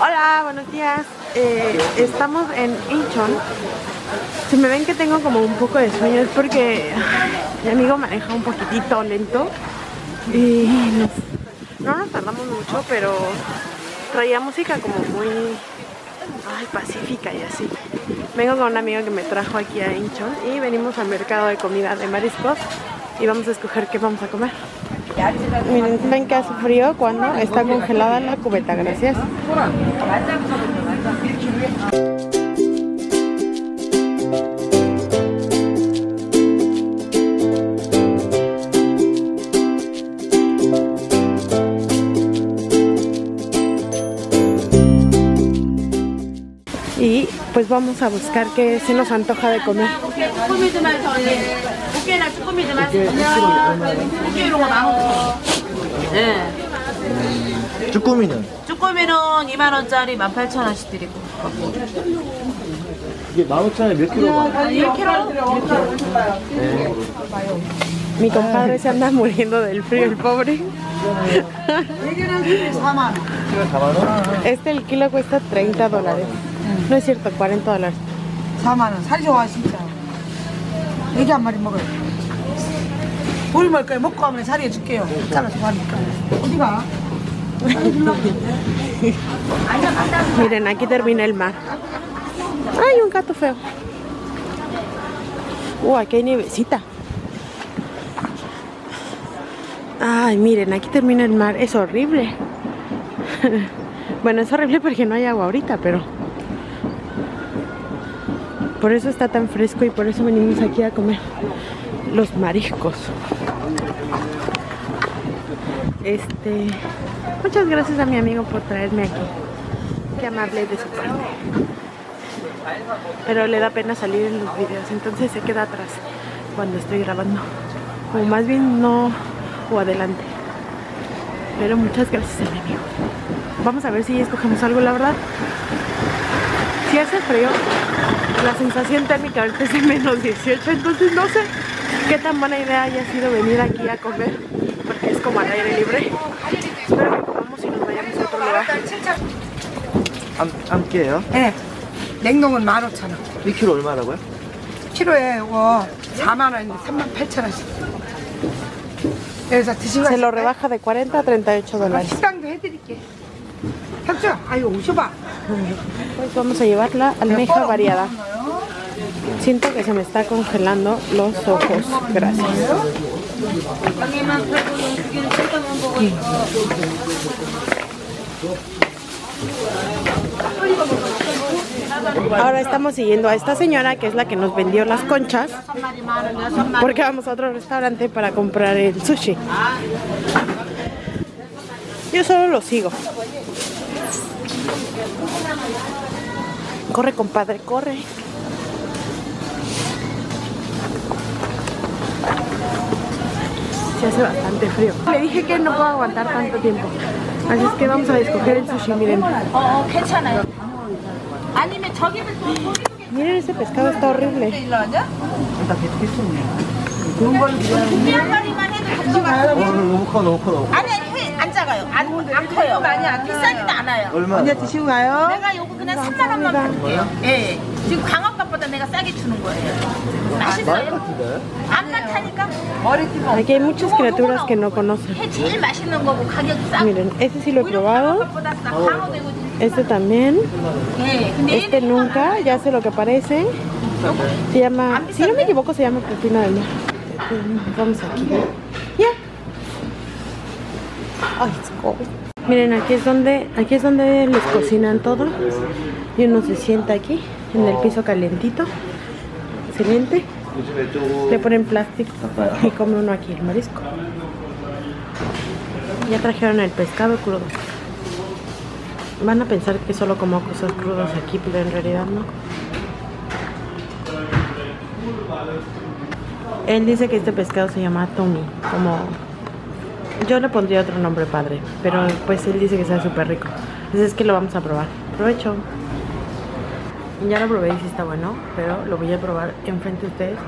Hola, buenos días. Eh, estamos en Incheon. Si me ven que tengo como un poco de sueño es porque mi amigo maneja un poquitito lento y nos- no nos tardamos mucho, pero traía música como muy pacífica y así. Vengo con un amigo que me trajo aquí a Incheon y venimos al mercado de comida de mariscos y vamos a escoger qué vamos a comer. Miren, ven que hace frío cuando está congelada la cubeta, gracias. pues vamos a buscar qué se nos antoja de comer. 쭈꾸미 좀 해서 꽃게나 쭈꾸미 좀 하세요. 꽃게 이런 거만 원 네. 쭈꾸미는 쭈꾸미는 2만 원짜리 18,000원씩 드리고. 이게 15,000원에 몇 킬로가? 1kg? Mi compadre se anda muriendo del frío, el pobre. 킬로 4만 원? Este el kilo cuesta 30 dólares. No es cierto, 40 dólares. 4만 원. 살이 좋아 진짜. 애기 한 마리 먹어요. 뭘 먹을 거예요? 먹고 하면 살이 해줄게요. 잘라서 가니까. 어디 가? Miren, aquí termina el mar. Ay, un gato feo. Uh, aquí hay nievecita. Ay, miren, aquí termina el mar. Es horrible. bueno, es horrible porque no hay agua ahorita, pero... Por eso está tan fresco y por eso venimos aquí a comer los mariscos. Este... Muchas gracias a mi amigo por traerme aquí. Qué amable de su parte. Pero le da pena salir en los videos, entonces se queda atrás cuando estoy grabando. O más bien no, o adelante. Pero muchas gracias a mi amigo. Vamos a ver si escogemos algo, la verdad. Si hace frío, la sensación térmica ahorita es de menos 18, entonces no sé qué tan buena idea haya sido venir aquí a comer, porque es como al aire libre. Espero que comamos y nos vayamos a otro lugar. 암, 암깨예요? 예. 냉동은 15,000원. 1킬로 얼마라고요? 키로에 이거 4만 원인데 3만 8천 원씩. 여기서 드시고 Se lo 가실까요? rebaja de 40 a 38 아, dólares. 식당도 해드릴게. Hoy pues vamos a llevar la almeja variada. Siento que se me está congelando los ojos. Gracias. Ahora estamos siguiendo a esta señora que es la que nos vendió las conchas porque vamos a otro restaurante para comprar el sushi. Yo solo lo sigo. Corre, compadre, corre. Se hace bastante frío. Le dije que no puedo aguantar tanto tiempo. Así es que vamos a escoger el sushi, miren. Miren, ese pescado está horrible. 아요. 안, 안 커요. 아니야, 비싸지도 않아요. 얼마? 언제 드시고 가요? 내가 요거 그냥 3만 원만 팔게요. 예. 지금 강원값보다 내가 싸게 주는 거예요. 말 맛있어요. 같은데? 안 많다니까? Aquí hay muchas criaturas que no conocen. 회 제일 맛있는 거고 가격 싸고. Miren, este sí lo he probado. 강원값보다 싸. 강원되고 Este también. 예. 근데 Este 얘는 nunca, ya sé lo que parece. Se llama, si no me equivoco, se llama pepino del mar. Vamos aquí. Ya. Ay, es. Miren, aquí es donde aquí es donde les cocinan todo. Y uno se sienta aquí, en el piso calientito. Excelente. Le ponen plástico y come uno aquí el marisco. Ya trajeron el pescado crudo. Van a pensar que solo como cosas crudas aquí, pero en realidad no. Él dice que este pescado se llama Tommy, como yo le pondría otro nombre padre, pero pues él dice que sabe súper rico. Pues es que lo vamos a probar. Provecho. Ya lo probé y sí está bueno, pero lo voy a probar enfrente de ustedes.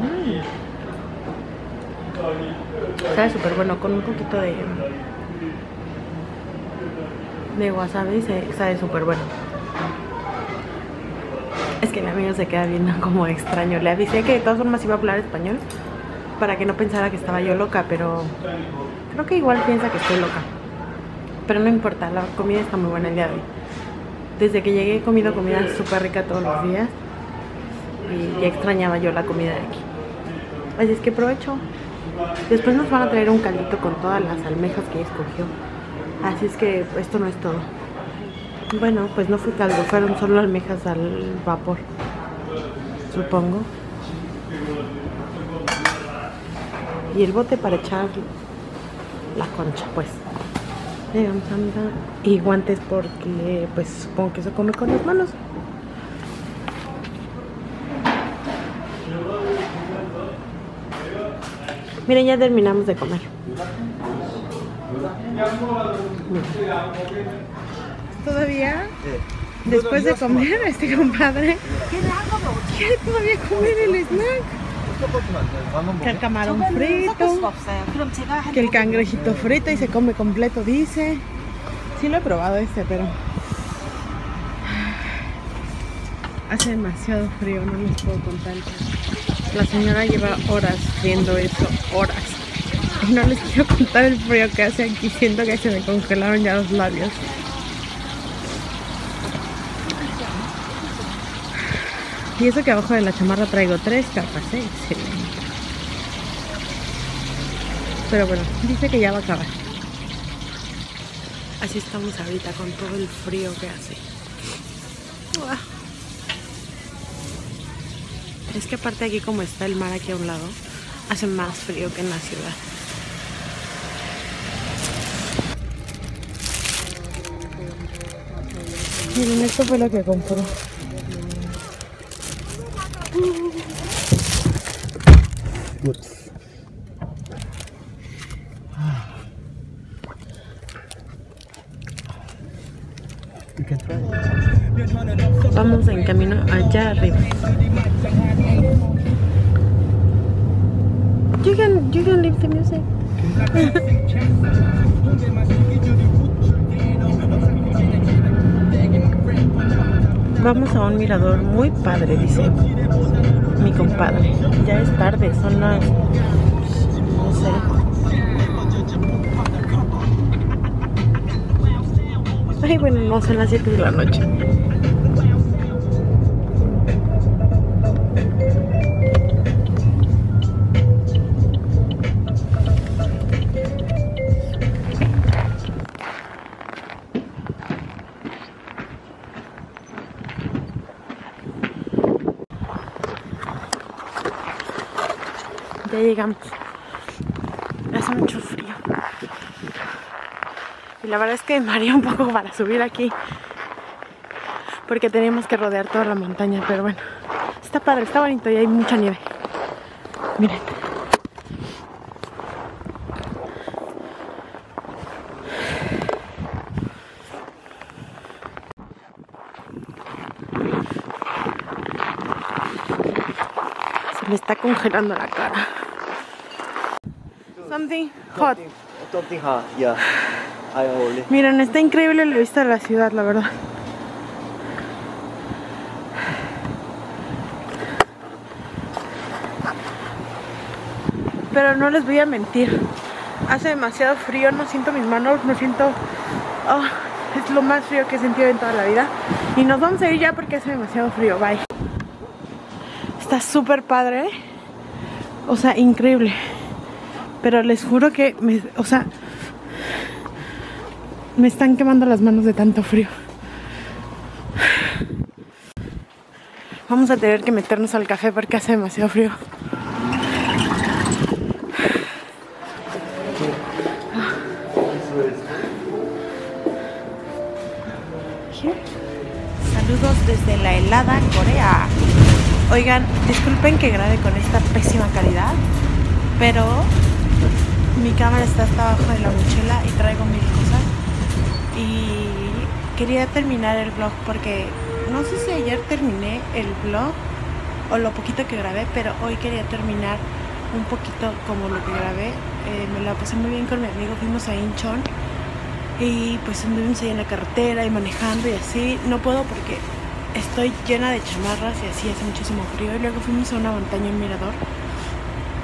Mm. Sabe súper bueno, con un poquito de de wasabi se sabe súper bueno. Es que el amigo se queda viendo como extraño. Le avisé que de todas formas iba a hablar español para que no pensara que estaba yo loca, pero creo que igual piensa que estoy loca. Pero no importa, la comida está muy buena el día de hoy. Desde que llegué he comido comida súper rica todos los días y ya extrañaba yo la comida de aquí. Así es que aprovecho. Después nos van a traer un caldito con todas las almejas que escogió. Así es que esto no es todo. Bueno, pues no fue caldo, fueron solo almejas al vapor. Supongo. Y el bote para echar la concha, pues. Y guantes porque, pues supongo que se come con las manos. Miren, ya terminamos de comer. Todavía, después de comer, este compadre quiere todavía comer el snack. Que el camarón frito, que el cangrejito frito y se come completo, dice. Sí lo he probado este, pero hace demasiado frío, no les puedo contar. La señora lleva horas viendo eso, horas. No les quiero contar el frío que hace aquí, siento que se me congelaron ya los labios. Y eso que abajo de la chamarra traigo tres capas, ¿eh? Pero bueno, dice que ya va a acabar. Así estamos ahorita con todo el frío que hace. Es que aparte aquí como está el mar aquí a un lado, hace más frío que en la ciudad. Miren, esto fue lo que compró. Vamos en camino allá arriba. You can, you can leave the music. Vamos a un mirador muy padre, dice mi compadre. Ya es tarde, son las. No sé. Ay, bueno, no son las 7 de la noche. Ya llegamos. Hace mucho frío. Y la verdad es que me mareé un poco para subir aquí. Porque tenemos que rodear toda la montaña. Pero bueno, está padre, está bonito y hay mucha nieve. Miren. Me está congelando la cara. Something hot. Something hot, yeah. I only. Miren, está increíble la vista de la ciudad, la verdad. Pero no les voy a mentir. Hace demasiado frío, no siento mis manos, no siento... Oh, es lo más frío que he sentido en toda la vida. Y nos vamos a ir ya porque hace demasiado frío. Bye. Está súper padre. O sea, increíble. Pero les juro que, me, o sea, me están quemando las manos de tanto frío. Vamos a tener que meternos al café porque hace demasiado frío. Saludos desde la helada Corea. Oigan, disculpen que grabe con esta pésima calidad, pero mi cámara está hasta abajo de la mochila y traigo mil cosas. Y quería terminar el vlog porque no sé si ayer terminé el vlog o lo poquito que grabé, pero hoy quería terminar un poquito como lo que grabé. Eh, me la pasé muy bien con mi amigo, fuimos a Incheon y pues anduvimos ahí en la carretera y manejando y así. No puedo porque estoy llena de chamarras y así hace muchísimo frío. Y luego fuimos a una montaña en Mirador.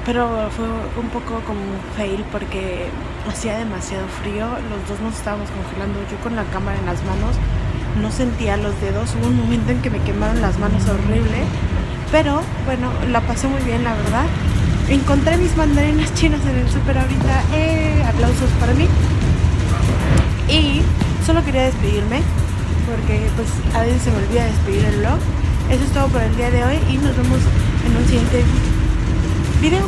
Pero fue un poco como un fail porque hacía demasiado frío. Los dos nos estábamos congelando. Yo con la cámara en las manos no sentía los dedos. Hubo un momento en que me quemaron las manos horrible. Pero bueno, la pasé muy bien, la verdad. Encontré mis mandarinas chinas en el super ahorita. Eh, aplausos para mí. Y solo quería despedirme porque pues a veces se me olvida despedir el vlog. Eso es todo por el día de hoy y nos vemos en un siguiente video.